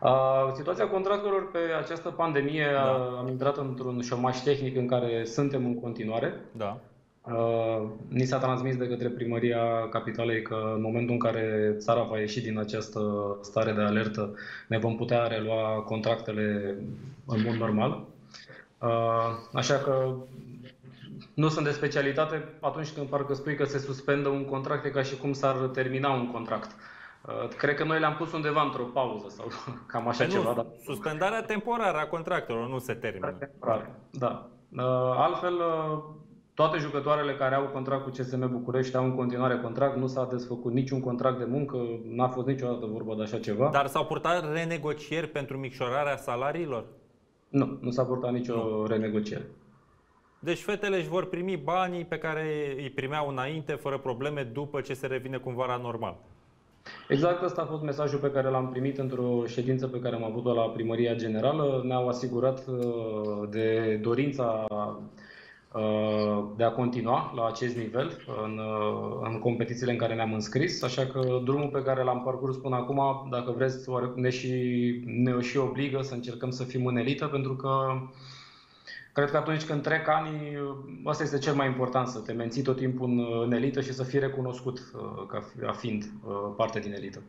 Uh, situația contractelor pe această pandemie da. am intrat într-un șomaj tehnic în care suntem în continuare. Da. Uh, ni s-a transmis de către primăria capitalei că în momentul în care țara va ieși din această stare de alertă, ne vom putea relua contractele în mod normal. Uh, așa că nu sunt de specialitate atunci când parcă spui că se suspendă un contract, e ca și cum s-ar termina un contract. Uh, cred că noi le-am pus undeva într-o pauză sau cam așa păi ceva. Nu, dar... Suspendarea temporară a contractelor nu se termină. Temporar, da. Altfel, toate jucătoarele care au contract cu CSM București au în continuare contract, nu s-a desfăcut niciun contract de muncă, n-a fost niciodată vorba de așa ceva. Dar s-au purtat renegocieri pentru micșorarea salariilor? Nu, nu s-a purtat nicio nu. renegociere. Deci fetele își vor primi banii pe care îi primeau înainte, fără probleme, după ce se revine cumva la normal. Exact ăsta a fost mesajul pe care l-am primit într-o ședință pe care am avut-o la Primăria Generală. Ne-au asigurat uh, de dorința Uh, de a continua la acest nivel în, uh, în competițiile în care ne-am înscris, așa că drumul pe care l-am parcurs până acum, dacă vreți, ne și, ne și obligă să încercăm să fim în elită, pentru că cred că atunci când trec ani, asta este cel mai important, să te menții tot timpul în, în elită și să fii recunoscut uh, ca fiind parte din elită.